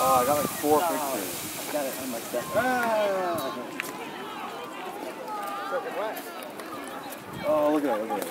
Oh, I got like four pictures. I got it on my stuff. Ah! Oh, look at that, look at that.